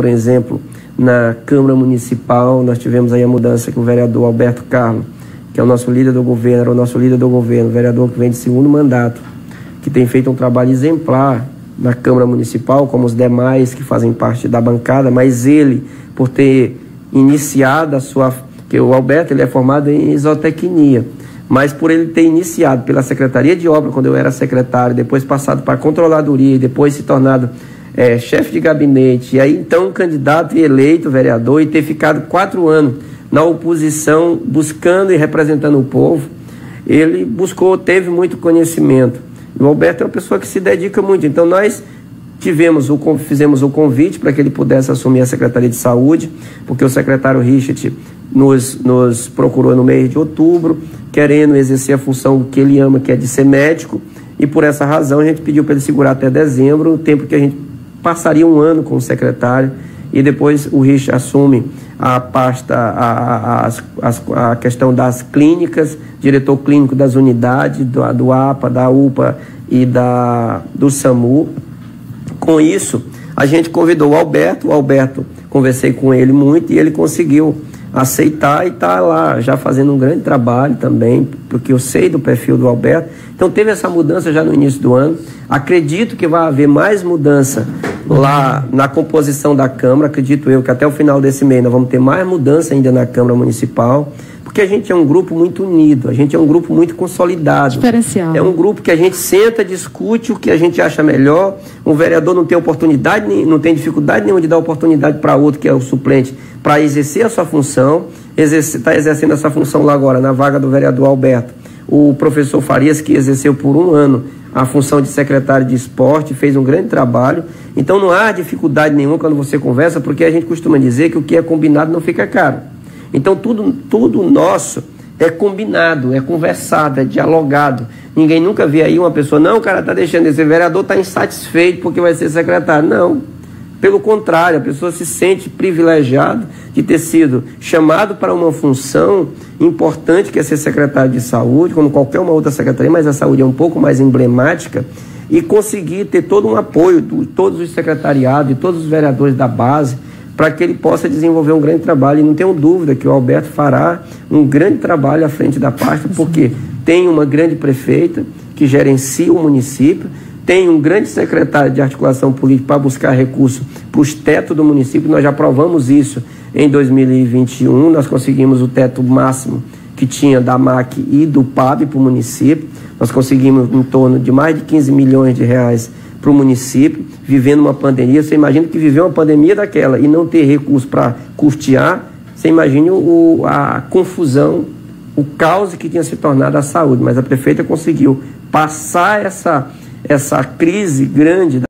Por exemplo, na Câmara Municipal, nós tivemos aí a mudança que o vereador Alberto Carlos, que é o nosso líder do governo, era o nosso líder do governo, vereador que vem de segundo mandato, que tem feito um trabalho exemplar na Câmara Municipal, como os demais que fazem parte da bancada, mas ele, por ter iniciado a sua. que o Alberto ele é formado em isotecnia, mas por ele ter iniciado pela Secretaria de Obra, quando eu era secretário, depois passado para a Controladoria e depois se tornado é, chefe de gabinete, e aí então candidato e eleito vereador, e ter ficado quatro anos na oposição, buscando e representando o povo, ele buscou, teve muito conhecimento. O Alberto é uma pessoa que se dedica muito. Então nós tivemos o, fizemos o convite para que ele pudesse assumir a Secretaria de Saúde, porque o secretário Richard nos, nos procurou no mês de outubro, querendo exercer a função que ele ama, que é de ser médico, e por essa razão a gente pediu para ele segurar até dezembro, o tempo que a gente passaria um ano com o secretário, e depois o Richard assume a pasta, a, a, a, questão das clínicas, diretor clínico das unidades, do, do APA, da UPA e da, do SAMU. Com isso, a gente convidou o Alberto, o Alberto, conversei com ele muito e ele conseguiu aceitar e está lá já fazendo um grande trabalho também, porque eu sei do perfil do Alberto. Então teve essa mudança já no início do ano. Acredito que vai haver mais mudança lá na composição da Câmara. Acredito eu que até o final desse mês nós vamos ter mais mudança ainda na Câmara Municipal. Porque a gente é um grupo muito unido, a gente é um grupo muito consolidado. Diferencial. É um grupo que a gente senta, discute o que a gente acha melhor. Um vereador não tem oportunidade, não tem dificuldade nenhuma de dar oportunidade para outro, que é o suplente, para exercer a sua função. Está exercendo essa função lá agora, na vaga do vereador Alberto. O professor Farias, que exerceu por um ano a função de secretário de esporte, fez um grande trabalho. Então não há dificuldade nenhuma quando você conversa, porque a gente costuma dizer que o que é combinado não fica caro. Então tudo, tudo nosso é combinado, é conversado, é dialogado. Ninguém nunca vê aí uma pessoa, não, o cara está deixando esse vereador, está insatisfeito porque vai ser secretário. Não. Pelo contrário, a pessoa se sente privilegiada de ter sido chamado para uma função importante que é ser secretário de saúde, como qualquer uma outra secretaria, mas a saúde é um pouco mais emblemática, e conseguir ter todo um apoio de todos os secretariados, de todos os vereadores da base, para que ele possa desenvolver um grande trabalho. E não tenho dúvida que o Alberto fará um grande trabalho à frente da pasta, porque tem uma grande prefeita que gerencia o município, tem um grande secretário de articulação política para buscar recursos para os tetos do município. Nós já provamos isso em 2021, nós conseguimos o teto máximo que tinha da MAC e do PAB para o município. Nós conseguimos em torno de mais de 15 milhões de reais para o município, vivendo uma pandemia. Você imagina que viver uma pandemia daquela e não ter recurso para custear, você imagina o, a confusão, o caos que tinha se tornado a saúde. Mas a prefeita conseguiu passar essa, essa crise grande.